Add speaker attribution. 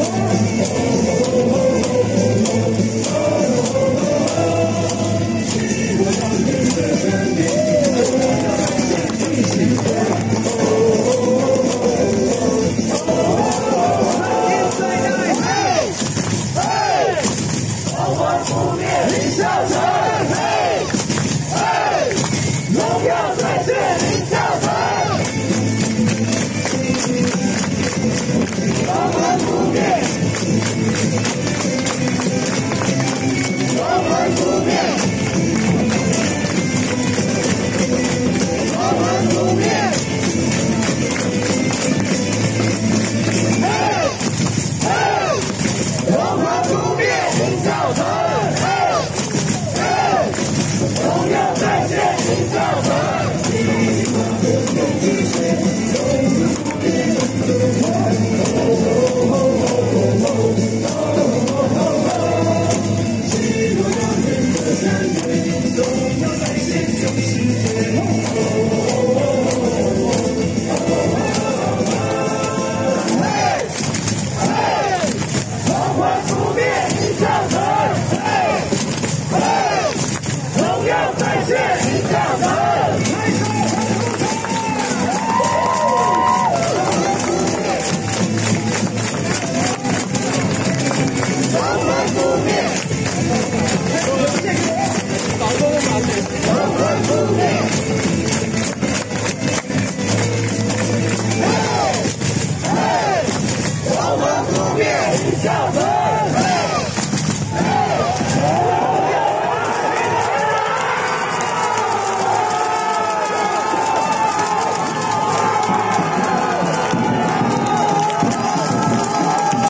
Speaker 1: Yeah.